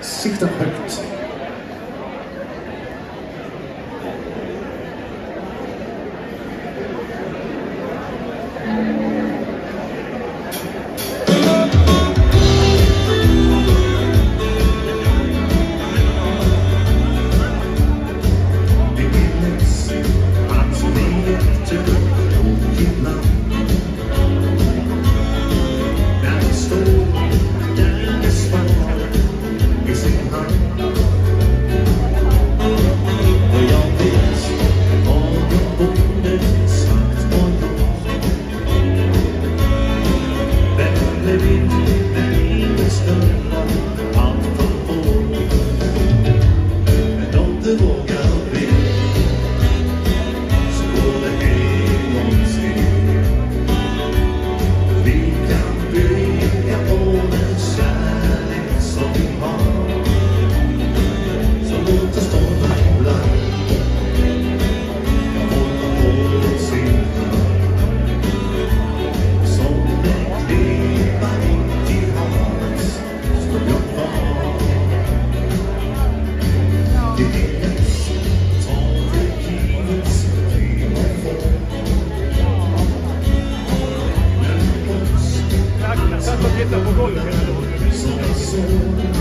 Sikta Pekt. たことを言われたことで。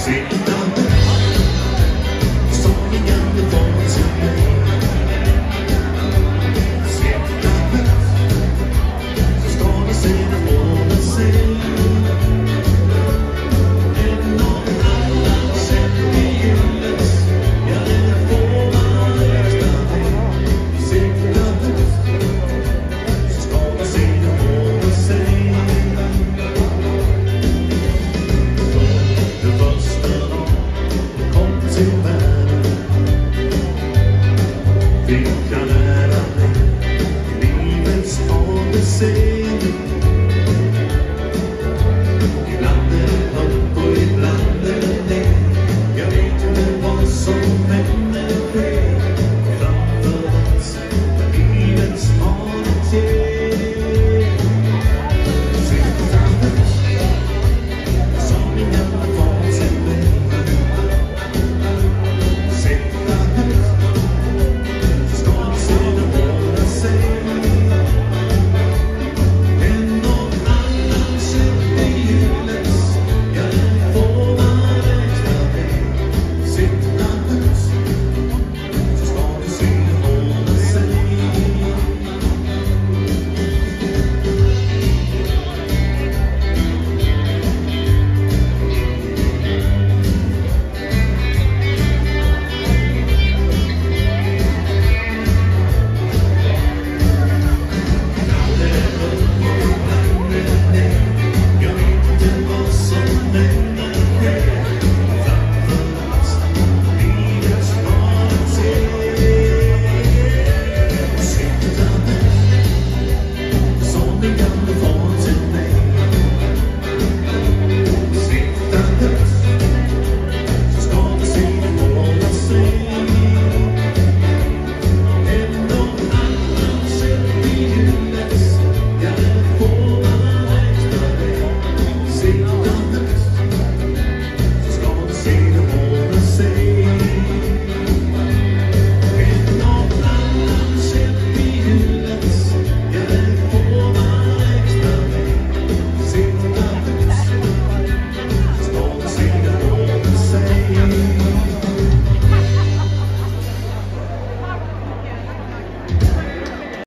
see.